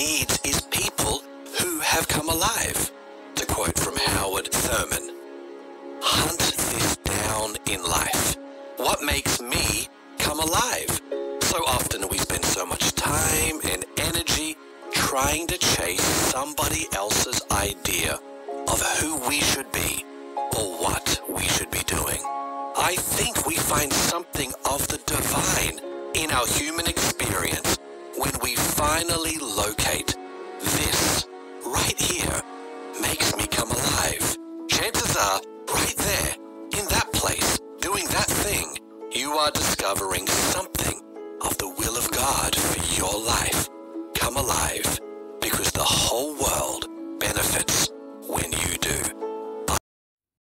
needs is people who have come alive. To quote from Howard Thurman, hunt this down in life. What makes me come alive? So often we spend so much time and energy trying to chase somebody else's idea of who we should be or what we should be doing. I think we find something of the divine in our human experience finally locate this right here makes me come alive. Chances are, right there, in that place, doing that thing, you are discovering something of the will of God for your life. Come alive